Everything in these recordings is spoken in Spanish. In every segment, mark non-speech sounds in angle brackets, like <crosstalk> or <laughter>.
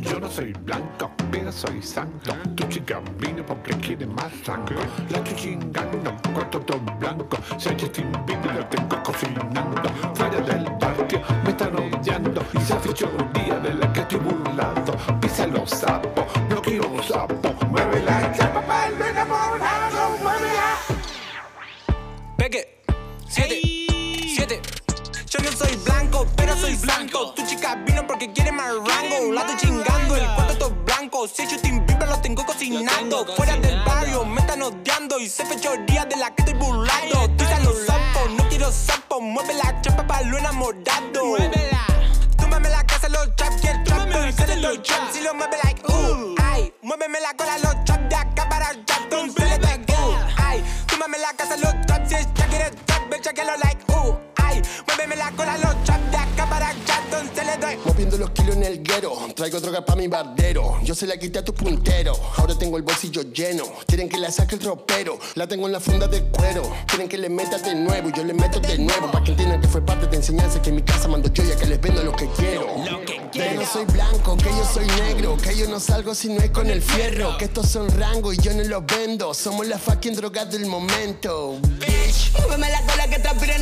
Yo no soy blanco, pero soy santo. Tu chica vino porque quiere más sangre. La estoy chingando, cuarto todo blanco. Si hay Justin Bieber lo tengo cocinando. Fuera del barrio me están odiando. Y se fichó un Si yo te invito, lo tengo cocinando. Fuera del barrio, me están odiando. Y se fechoría de la que estoy burlando. Tira los sapos, no quiero sapos. Mueve la chapa para lo enamorado. Muévela. Túmbame la casa, los traps y el trap. Se le doy trap, si lo mueve like uh. Ay, muéveme la cola, los traps de acá para allá. Se le doy uh. Ay, túmbame la casa, los y el trap y el trap. Ve, chequealo like uh. Ay, muéveme la cola, Moviendo los kilos en el guero, traigo droga pa' mi bardero. Yo se la quité a tu puntero, ahora tengo el bolsillo lleno. Quieren que la saque el tropero, la tengo en la funda de cuero. Quieren que le meta de nuevo, yo le meto de nuevo. Pa' que entiendan que fue parte de enseñanza que en mi casa mando yo ya que les vendo lo que quiero. Que no soy blanco, que yo soy negro, que yo no salgo si no es con el fierro. Que estos son rangos y yo no los vendo. Somos la fucking droga del momento. Bitch. Muéveme la cola que transpira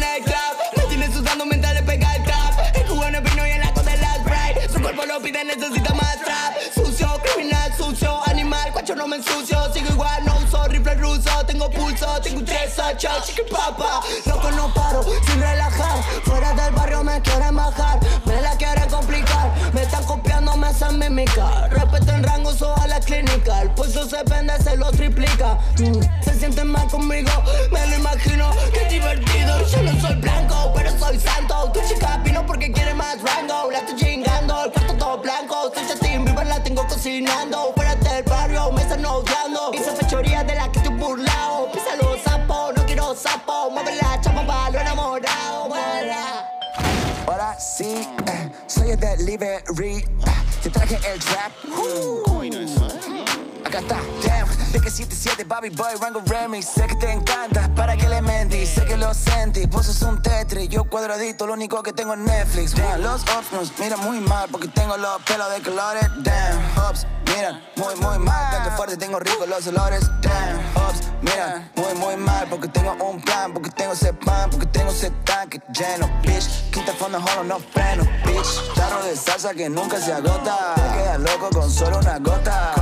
pulso, tengo 3 8 chicken papa. Loco, no paro, sin relajar. Fuera del barrio me quieren bajar. Me la quieren complicar. Me están copiando, me hacen mimicar. Respeto en rango, so a la clínica. El pulso se vende, se lo triplica. Mm, Se sienten mal conmigo, me lo imagino. Eh, soy el delivery. eh, Te traje el trap. Acá está, damn. De que 77, Bobby Boy, Rango Remix. Sé que te encanta, para que le mentí. Sé que lo sentí, vos sos un tetris. Yo cuadradito, lo único que tengo es Netflix. Damn, los ops nos miran muy mal porque tengo los pelos de colores. Damn, ops miran muy, muy mal. Tanto fuerte, tengo rico los olores. Damn, ops miran muy, muy mal porque tengo un plan. Porque tengo ese pan, porque tengo ese tanque lleno. Bitch, quinta fondo, holo, no freno. Bitch, tarro de salsa que nunca se agota. Te quedas loco con solo una gota.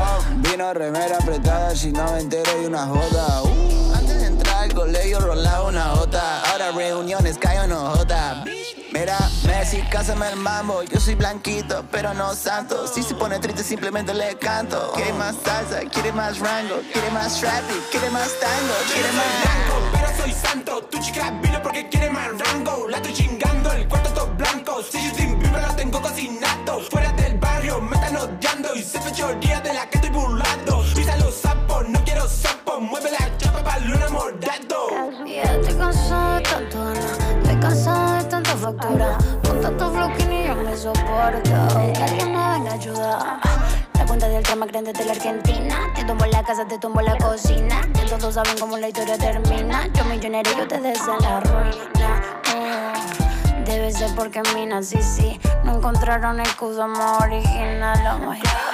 Remera apretada, si no me entero y una jota. Uh, antes de entrar al colegio rolaba una jota. Ahora reuniones cae una jota. Mira, Messi, cásame el mambo. Yo soy blanquito, pero no santo. Si se pone triste, simplemente le canto. Quiere más salsa, quiere más rango, quiere más trappy, quiere más tango, quiere más. blanco, pero soy santo. Tu chica vino porque quiere más rango. La estoy chingando, el cuarto todo blanco. Si soporto. Que alguien me venga a ayudar. La cuenta del tema grande de la Argentina. Te tumbo la casa, te tumbo la cocina. Que todos saben cómo la historia termina. Yo millonario, yo te deseo la ruina. Oh, Debe ser porque mina, sí, sí. No encontraron excusa más original. God.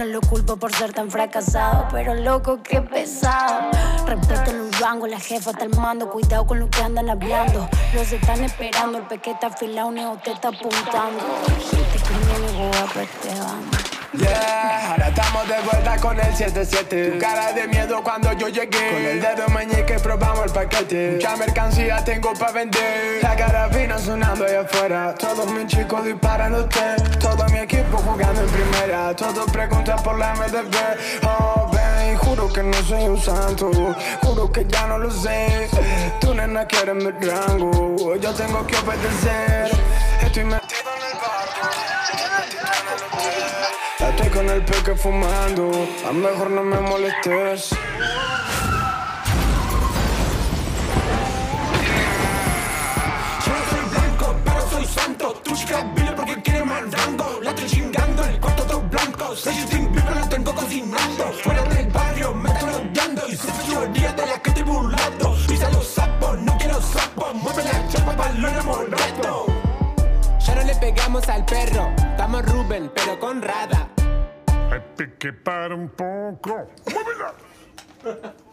No lo culpo por ser tan fracasado, pero loco, qué pesado. Respeto en un rango, la jefa está al mando. Cuidado con lo que andan hablando. Los están esperando, el pequete afilado, neo te está apuntando. Conviene, voy a. Yeah, ahora estamos de vuelta con el 77 Tu cara de miedo cuando yo llegué. Con el dedo meñique probamos el paquete. Mucha mercancía tengo pa' vender. La carabina sonando allá afuera. Todos mis chicos disparándote. Todo mi equipo jugando en primera. Todos preguntan por la MDB Oh, ven, juro que no soy un santo. Juro que ya no lo sé. Tu nena quiere mi rango. Yo tengo que obedecer. Estoy Estoy con el peque fumando, a mejor no me molestes. Yo no soy blanco, pero soy santo. Tu chica vino porque quiere más rango. La estoy chingando, el cuarto todo blanco. Soy Justin Bieber, lo tengo cocinando. Fuera del barrio me están odiando. Y se fechoría de la que estoy burlando. Y pisa los sapos, no quiero sapos, mueve la chapa para lo enamorado. Ya no le pegamos al perro, estamos Rubén, pero con Rada. Pique para un poco. ¡Muévela! <laughs>